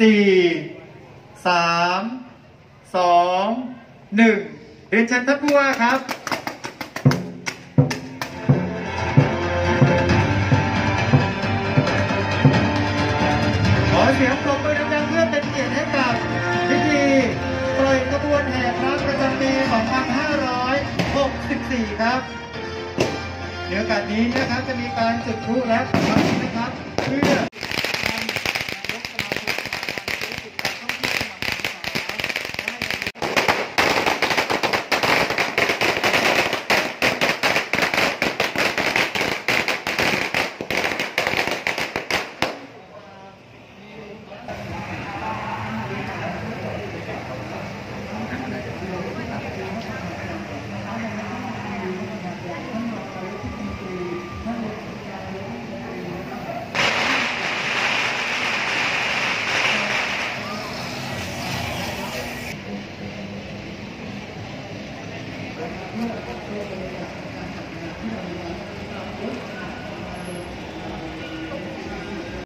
สี่สามสองหนึ่งเรียนเชิญท่านผู้ว่าครับขอเสียงปรบมือดังๆเพื่อเป็นเกียรติให้กับพิธีปล่อยขบวนแห่พระประจำปี 2564 ครับเดี๋ยวกาสนี้นะครับจะมีการจุดพลุและประทัดนะครับเพื่อ どうぞ。